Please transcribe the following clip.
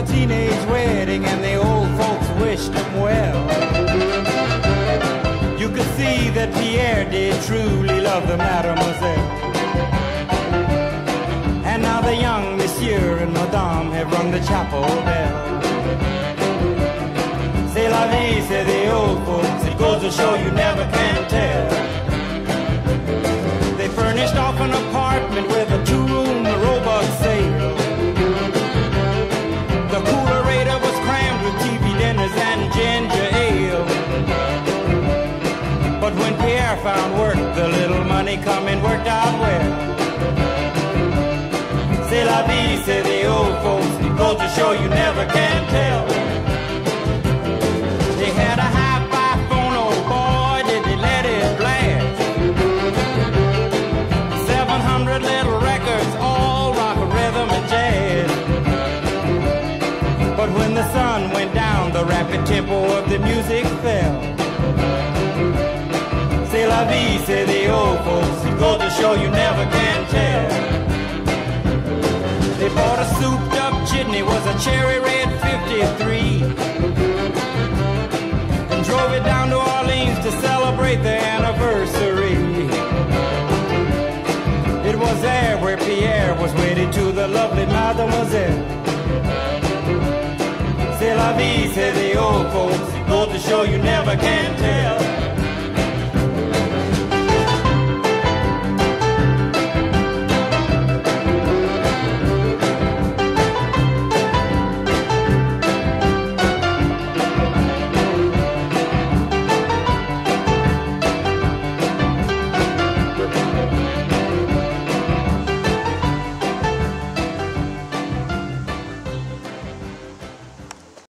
a teenage wedding and the old folks wished him well. You could see that Pierre did truly love the mademoiselle. And now the young monsieur and madame have rung the chapel bell. C'est la vie, say the old folks. It goes to show you never can TV dinners and ginger ale. But when Pierre found work, the little money coming worked out well. C'est la vie, say the music fell. C'est la vie, say the old folks. Goes to show you never can tell. They bought a souped up jitney, was a cherry red 53. And drove it down to Orleans to celebrate their anniversary. It was there where Pierre was wedded to the lovely mademoiselle. C'est la vie, say the old folks. To show you never can tell.